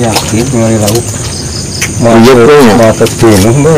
อยากกินดเลยเรามอเยกมือมองตะกีนไม่